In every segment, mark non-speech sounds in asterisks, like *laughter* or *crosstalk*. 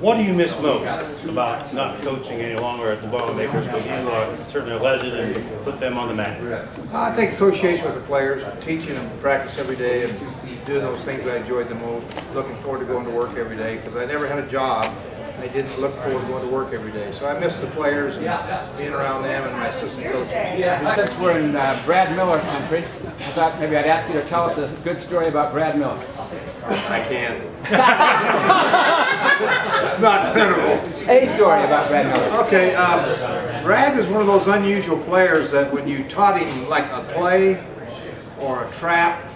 What do you miss most about not coaching any longer at the Boilermakers? Because you are certainly a legend and put them on the map. I think association with the players, teaching them practice every day and doing those things I enjoyed the most. Looking forward to going to work every day because I never had a job. I didn't look forward to going to work every day. So I miss the players and being around them and my assistant coaches. Since we're in uh, Brad Miller country, I thought maybe I'd ask you to tell us a good story about Brad Miller. I can. *laughs* A story about Brad Miller. Okay, um, Brad was one of those unusual players that when you taught him like a play or a trap,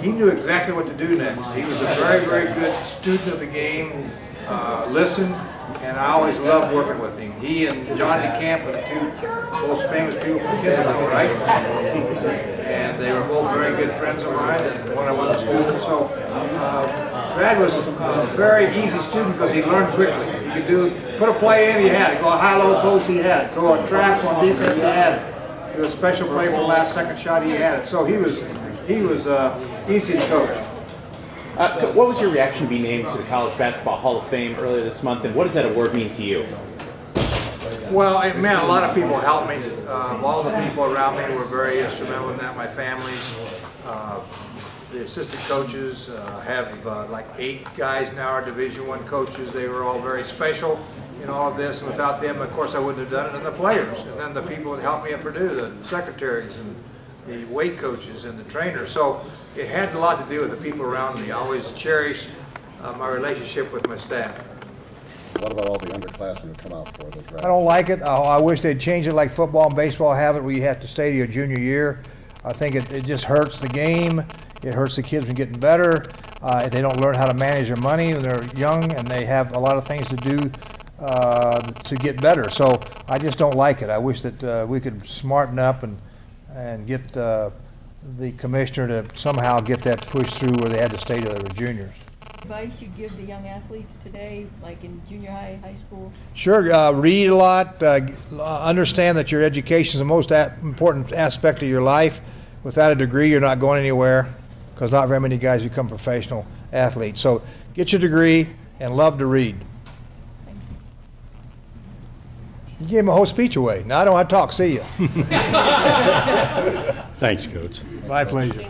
he knew exactly what to do next. He was a very, very good student of the game, uh, listened, and I always loved working with him. He and Johnny Camp were the two most famous people from Kendall, right? And they were both very good friends of mine, and one I was a student. So uh, Brad was a very easy student because he learned quickly. He could do, put a play in, he had it. Go a high-low post, he had it. Go a trap on defense, he had it. Do a special play for the last second shot, he had it. So he was, he was uh, easy to coach. Uh, what was your reaction to being named to the College Basketball Hall of Fame earlier this month, and what does that award mean to you? Well, it meant a lot of people helped me. Um, all the people around me were very instrumental in that. My families, uh, the assistant coaches uh, have uh, like eight guys now are Division One coaches. They were all very special in all of this, and without them, of course, I wouldn't have done it. And the players, and then the people that helped me at Purdue, the secretaries and the weight coaches and the trainers. So it had a lot to do with the people around me. I always cherished uh, my relationship with my staff. What about all the underclassmen who come out for the draft? I don't like it. I, I wish they'd change it like football and baseball have it, where you have to stay to your junior year. I think it, it just hurts the game. It hurts the kids from getting better. Uh, they don't learn how to manage their money when they're young, and they have a lot of things to do uh, to get better. So I just don't like it. I wish that uh, we could smarten up and and get uh, the commissioner to somehow get that pushed through where they had to stay they were juniors. advice you give the young athletes today, like in junior high, high school? Sure, uh, read a lot, uh, understand that your education is the most a- important aspect of your life. Without a degree, you're not going anywhere, because not very many guys become professional athletes. So get your degree and love to read. You. You gave my whole speech away. Now I don't have to talk. See you. *laughs* *laughs* Thanks, Coach. My pleasure.